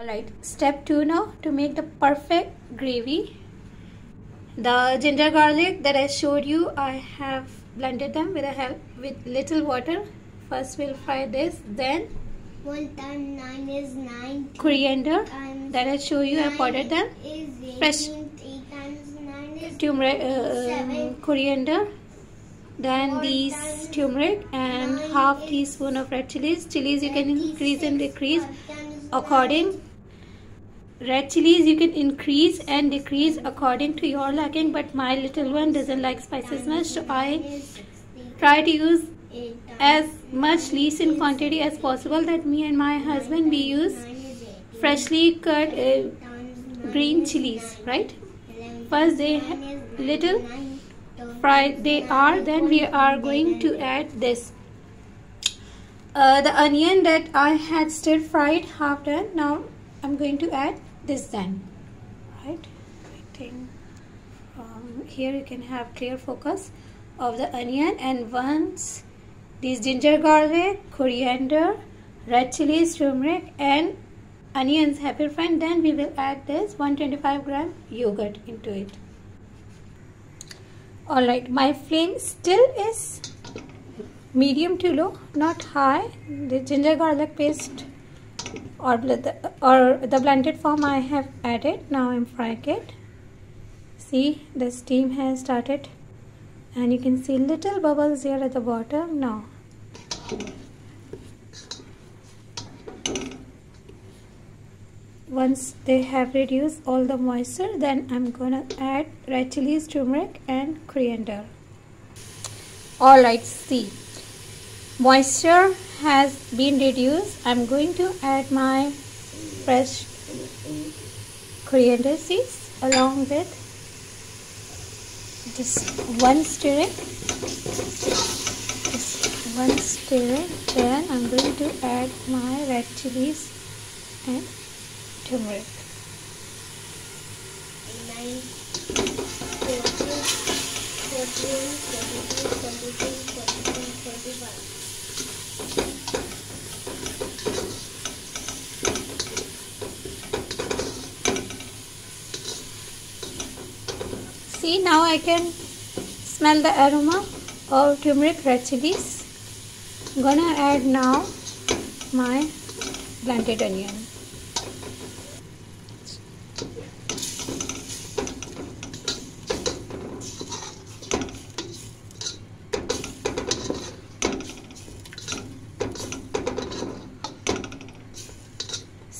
Alright, step 2 now to make the perfect gravy. The ginger garlic that I showed you, I have blended them with a help with little water. First we'll fry this, then 1 times 9 is 9. coriander that I show you, I powdered them. Is Fresh. 18. 3 times 9 is Turmeric, uh, coriander, then Four these turmeric and half teaspoon of red chilies. Chilies you can increase and decrease according red chilies you can increase and decrease according to your liking but my little one doesn't like spices much so i try to use as much least in quantity as possible that me and my husband we use nine is 18. freshly cut uh, green chilies right? First they times ha- nine. is little fried they are then we are going to add this. Uh, the onion that I had stir fried half done. Now I'm going to add this then right. I think um, here you can have clear focus of the onion and once these ginger garlic coriander red chilies turmeric and onions have been fried then we will add this 125 gram yogurt into it. All right my flame still is medium to low not high. The ginger garlic paste or the, or the blended form I have added. Now I'm frying it. See the steam has started. And you can see little bubbles here at the bottom now. Once they have reduced all the moisture then I'm gonna add red chilies turmeric and coriander. Alright see. Moisture has been reduced I'm going to add my fresh coriander seeds along with just one stirring just one stirring then I'm going to add my red chilies and turmeric Nine, fourteen, fourteen, forty-two, forty-three, forty-four, forty-five. See now I can smell the aroma of turmeric red chilies. I'm gonna add now my blended onion.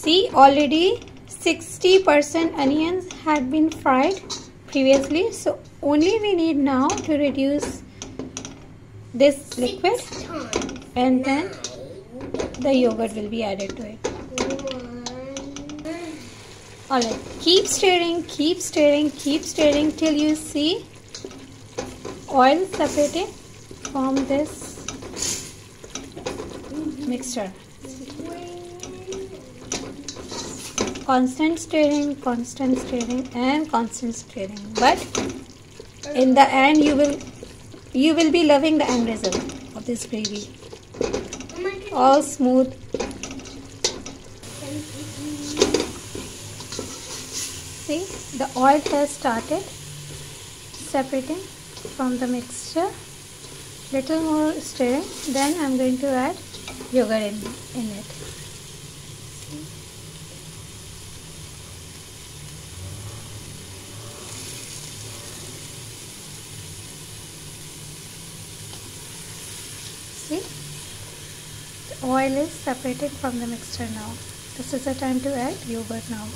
See already 60% onions had been fried previously. So only we need now to reduce this liquid and then the yogurt will be added to it. Alright keep stirring keep stirring keep stirring till you see oil separating from this mixture constant stirring constant stirring and constant stirring but in the end you will you will be loving the end result of this gravy all smooth. See the oil has started separating from the mixture. Little more stirring then i'm going to add yogurt in, in it see the oil is separated from the mixture now. This is the time to add yogurt now.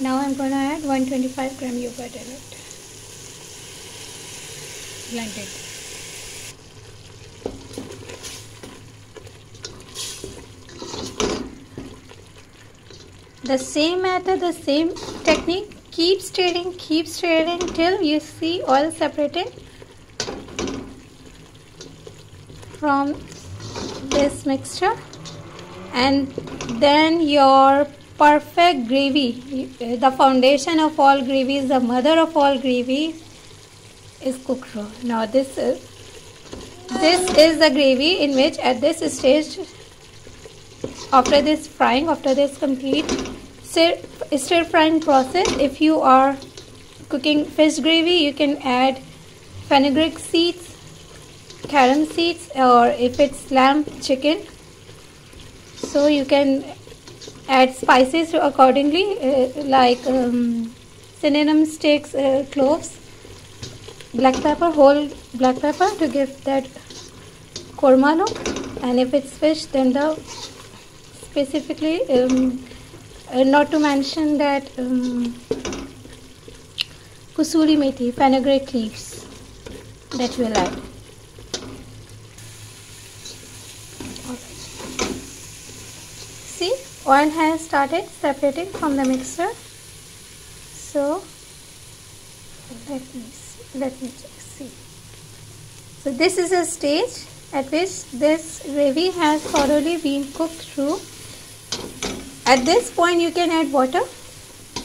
Now i'm going to add 125 gram yogurt in it. Blend it. The same method the same technique keep stirring keep stirring till you see oil separating from this mixture. And then your perfect gravy the foundation of all gravies the mother of all gravy is cooked raw. Now this is this is the gravy in which at this stage after this frying after this complete stir, stir frying process if you are cooking fish gravy you can add fenugreek seeds carom seeds or if it's lamb chicken. So you can add spices accordingly uh, like um, cinnamon sticks uh, cloves black pepper whole black pepper to give that korma look. And if it's fish then the specifically um, uh, not to mention that um, kasuri methi fenugreek leaves that will add see oil has started separating from the mixture. So let me see, let me see. So this is a stage at which this gravy has thoroughly been cooked through. At this point you can add water.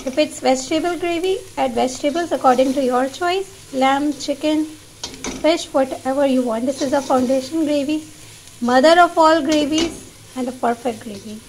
If it's vegetable gravy add vegetables according to your choice. Lamb chicken fish whatever you want. This is a foundation gravy. Mother of all gravies and a perfect gravy